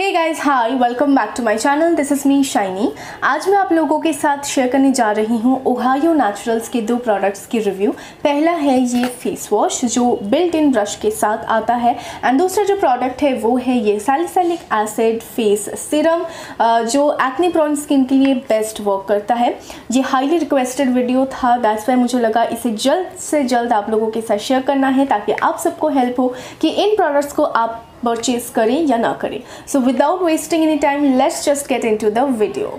Hey guys hi welcome back to my channel this is me Shiny आज मैं आप लोगों के साथ शेयर करने जा रही हूँ ओहायो नेचुरल्स के दो प्रोडक्ट्स की रिव्यू पहला है ये फेस वॉश जो बिल्ट इन ब्रश के साथ आता है. एंड दूसरा जो प्रोडक्ट है, वो है ये सैलिसैलिक एसिड फेस सिरम जो एक्ने प्रॉन स्किन के लिए बेस्ट वर्क करता है. ये हाईली रिक्वेस्टेड वीडियो था दैट्स वाई मुझे लगा इसे जल्द से जल्द आप लोगों के साथ शेयर करना है, ताकि आप सबको हेल्प हो कि इन प्रोडक्ट्स को आप परचेज करें या ना करें। So without wasting any time let's just get into the video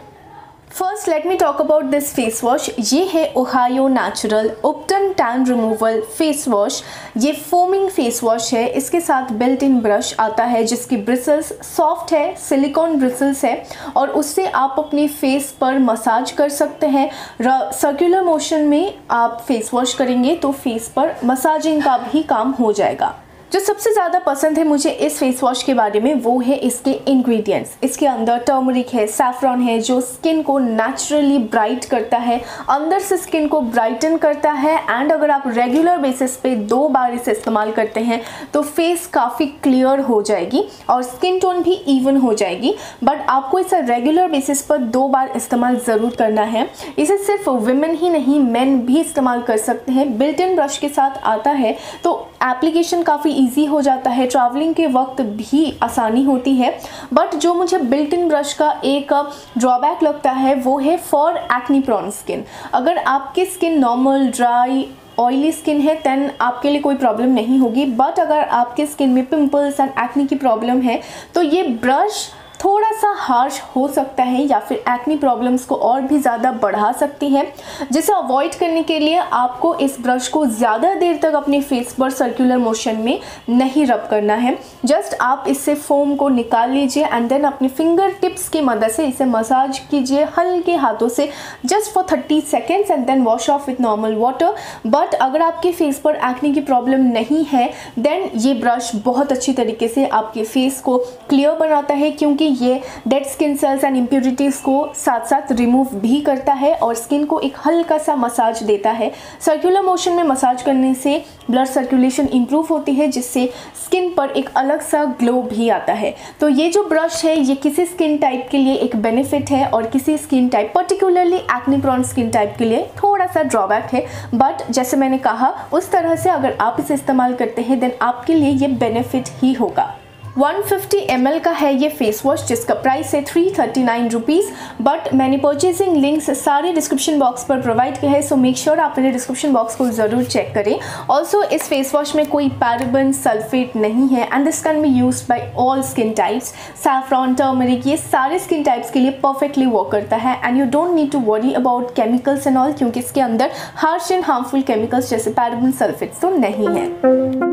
first let me talk about this face wash ये है Ohayo natural ubtan tan removal face wash ये फोमिंग फेस वॉश है। इसके साथ बिल्ट इन ब्रश आता है, जिसकी bristles soft है सिलिकॉन ब्रिसल्स है, और उससे आप अपने फेस पर मसाज कर सकते हैं। सर्कुलर मोशन में आप फेस वॉश करेंगे तो फेस पर मसाजिंग का भी काम हो जाएगा। जो सबसे ज़्यादा पसंद है मुझे इस फेस वॉश के बारे में, वो है इसके इंग्रेडिएंट्स इसके अंदर टर्मरिक है सैफरॉन है, जो स्किन को नेचुरली ब्राइट करता है, अंदर से स्किन को ब्राइटन करता है एंड अगर आप रेगुलर बेसिस पे दो बार इसे इस्तेमाल करते हैं तो फेस काफ़ी क्लियर हो जाएगी और स्किन टोन भी इवन हो जाएगी. बट आपको इसे रेगुलर बेसिस पर दो बार इस्तेमाल ज़रूर करना है. इसे सिर्फ़ वुमेन ही नहीं मैन भी इस्तेमाल कर सकते हैं. बिल्ट इन ब्रश के साथ आता है तो एप्लीकेशन काफ़ी ईजी हो जाता है ट्रैवलिंग के वक्त भी आसानी होती है। बट जो मुझे बिल्ट इन ब्रश का एक ड्रॉबैक लगता है, वो है फॉर एक्नी प्रॉन स्किन अगर आपकी skin normal dry oily skin है देन आपके लिए कोई प्रॉब्लम नहीं होगी। बट अगर आपके स्किन में पिंपल्स एंड एक्नी की प्रॉब्लम है तो ये ब्रश थोड़ा सा हार्श हो सकता है या फिर एक्नी प्रॉब्लम्स को और भी ज़्यादा बढ़ा सकती है, जिसे अवॉइड करने के लिए आपको इस ब्रश को ज़्यादा देर तक अपने फेस पर सर्कुलर मोशन में नहीं रब करना है। जस्ट आप इससे फोम को निकाल लीजिए एंड देन अपने फिंगर टिप्स की मदद से इसे मसाज कीजिए हल्के हाथों से just for thirty seconds and then wash off with normal water but अगर आपके फेस पर एक्नी की प्रॉब्लम नहीं है देन ये ब्रश बहुत अच्छी तरीके से आपके फेस को क्लियर बनाता है, क्योंकि ये dead skin cells and impurities को साथ साथ रिमूव भी करता है और स्किन को एक हल्का सा मसाज देता है। सर्कुलर मोशन में मसाज करने से ब्लड सर्कुलेशन इंप्रूव होती है, जिससे स्किन पर एक अलग सा ग्लो भी आता है। तो ये जो ब्रश है, ये किसी स्किन टाइप के लिए एक बेनिफिट है और किसी skin type particularly acne prone skin type के लिए थोड़ा सा ड्रॉबैक है। बट जैसे मैंने कहा, उस तरह से अगर आप इसे इस्तेमाल करते हैं देन आपके लिए ये बेनिफिट ही होगा। 150 ml का है ये फेस वॉश जिसका प्राइस है three thirty nine rupees but मैंने परचेजिंग लिंक्स सारे डिस्क्रिप्शन बॉक्स पर प्रोवाइड किया है सो मेक श्योर आप मेरे डिस्क्रिप्शन बॉक्स को ज़रूर चेक करें. ऑल्सो इस फेस वॉश में कोई पैराबन सल्फेट नहीं है and this can be use by all skin types saffron turmeric ये सारे स्किन टाइप्स के लिए परफेक्टली वर्क करता है and you don't need to worry about chemicals and all क्योंकि इसके अंदर हार्श एंड हार्मफुल केमिकल्स जैसे पैराबन सल्फेट्स तो नहीं है.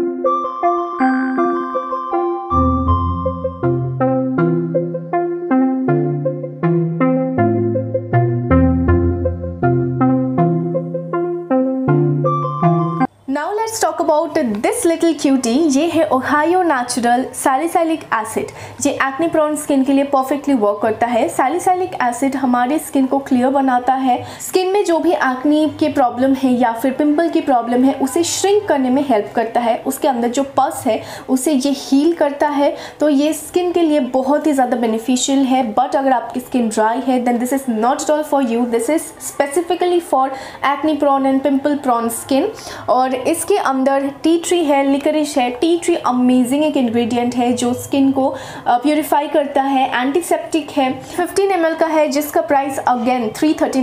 Talk about this little cutie ये है ओहायो नेचुरल सैलिसैलिक एसिड ये एक्ने प्रॉन स्किन के लिए परफेक्टली वर्क करता है। सैलिसैलिक एसिड हमारे स्किन को क्लियर बनाता है। स्किन में जो भी एक्नी की प्रॉब्लम है या फिर पिंपल की प्रॉब्लम है, उसे श्रिंक करने में हेल्प करता है। उसके अंदर जो पस है, उसे ये हील करता है। तो ये स्किन के लिए बहुत ही ज़्यादा बेनिफिशियल है। बट अगर आपकी स्किन ड्राई है then this is not at all for you this is specifically for acne prone and pimple prone skin और इसके अंदर टी ट्री है लिकरिश है टी ट्री अमेजिंग एक इंग्रेडिएंट है जो स्किन को प्योरीफाई करता है एंटीसेप्टिक है। 15 एम का है, जिसका प्राइस अगेन थ्री थर्टी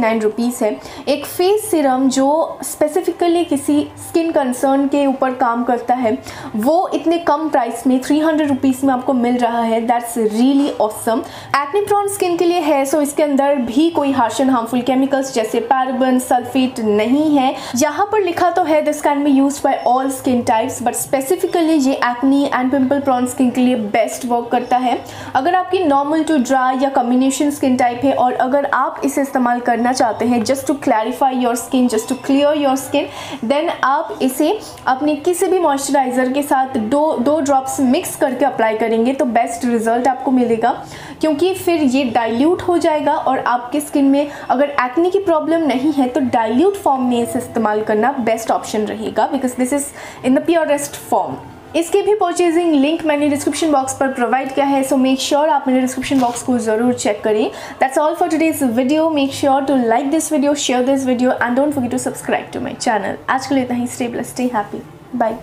है। एक फेस सिरम जो स्पेसिफिकली किसी स्किन कंसर्न के ऊपर काम करता है, वो इतने कम प्राइस में थ्री हंड्रेड में आपको मिल रहा है। That's really awesome acne prone skin के लिए है सो इसके अंदर भी कोई हार्श एंड हार्मफुल केमिकल्स जैसे पैराबन सल्फेट नहीं है। यहाँ पर लिखा तो है this can be use by all skin types but specifically ये acne and pimple prone skin के लिए बेस्ट वर्क करता है। अगर आपकी नॉर्मल टू ड्राई या कम्बिनेशन स्किन टाइप है और अगर आप इसे इस्तेमाल करना चाहते हैं just to clarify your skin just to clear your skin then आप इसे अपने किसी भी मॉइस्चराइज़र के साथ दो दो ड्रॉप्स मिक्स करके अप्लाई करेंगे तो बेस्ट रिज़ल्ट आपको मिलेगा। क्योंकि फिर ये डाइल्यूट हो जाएगा और आपके स्किन में अगर एक्नी की प्रॉब्लम नहीं है तो डाइल्यूट फॉर्म में इसे इस्तेमाल करना बेस्ट ऑप्शन रहेगा because this is in the purest form इसके भी परचेजिंग लिंक मैंने डिस्क्रिप्शन बॉक्स पर प्रोवाइड किया है सो मेक श्योर आप मेरे डिस्क्रिप्शन बॉक्स को ज़रूर चेक करें। That's all for today's video make sure to like this video share this video and don't forget to subscribe to my channel आज के लिए इतना ही. Stay bless stay happy bye